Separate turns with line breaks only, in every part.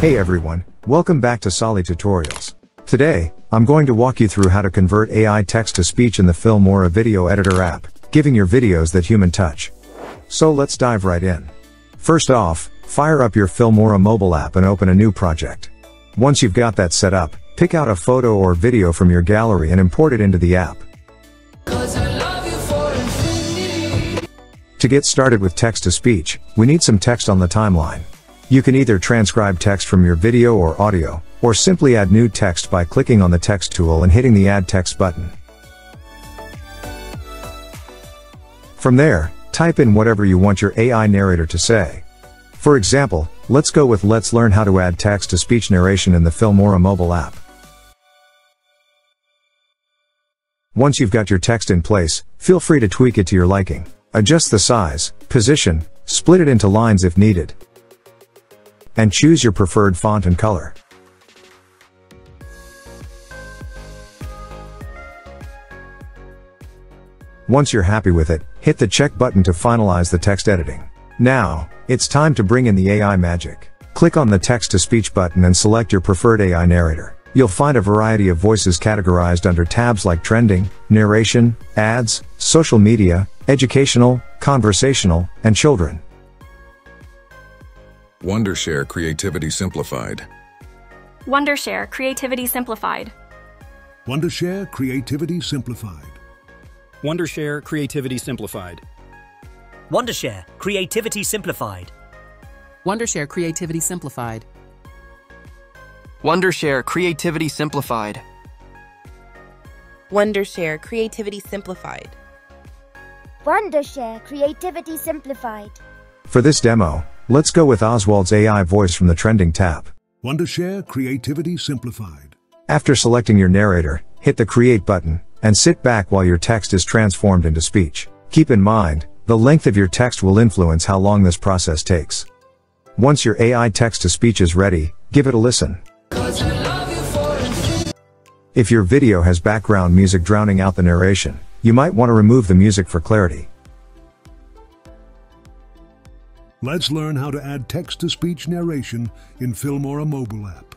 Hey everyone, welcome back to Salih Tutorials. Today, I'm going to walk you through how to convert AI text to speech in the Filmora video editor app, giving your videos that human touch. So let's dive right in. First off, fire up your Filmora mobile app and open a new project. Once you've got that set up, pick out a photo or video from your gallery and import it into the app. To get started with text to speech, we need some text on the timeline. You can either transcribe text from your video or audio, or simply add new text by clicking on the text tool and hitting the add text button. From there, type in whatever you want your AI narrator to say. For example, let's go with let's learn how to add text to speech narration in the Filmora mobile app. Once you've got your text in place, feel free to tweak it to your liking. Adjust the size, position, split it into lines if needed, and choose your preferred font and color. Once you're happy with it, hit the check button to finalize the text editing. Now, it's time to bring in the AI magic. Click on the text to speech button and select your preferred AI narrator. You'll find a variety of voices categorized under tabs like trending, narration, ads, social media, educational, conversational, and children.
Wondershare Creativity Simplified.
Wondershare Creativity Simplified.
Wondershare Creativity Simplified.
Wondershare Creativity Simplified.
Wondershare Creativity Simplified.
Wondershare Creativity Simplified.
Wondershare Creativity Simplified.
Wondershare Creativity Simplified.
Wondershare Creativity Simplified.
For this demo, let's go with Oswald's AI voice from the Trending tab.
Wondershare Creativity Simplified.
After selecting your narrator, hit the Create button, and sit back while your text is transformed into speech. Keep in mind, the length of your text will influence how long this process takes. Once your AI text to speech is ready, give it a listen. If your video has background music drowning out the narration, you might want to remove the music for clarity.
Let's learn how to add text-to-speech narration in Filmora mobile app.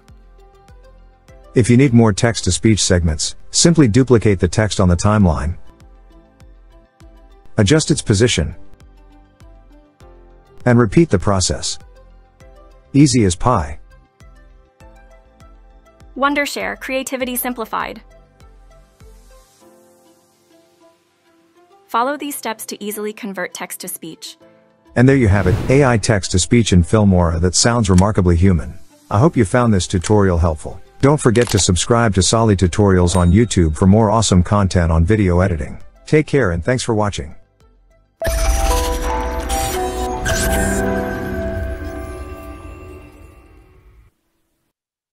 If you need more text-to-speech segments, simply duplicate the text on the timeline. Adjust its position. And repeat the process. Easy as pie.
Wondershare Creativity Simplified. Follow these steps to easily convert text to speech.
And there you have it, AI text to speech in Filmora that sounds remarkably human. I hope you found this tutorial helpful. Don't forget to subscribe to Salih Tutorials on YouTube for more awesome content on video editing. Take care and thanks for watching.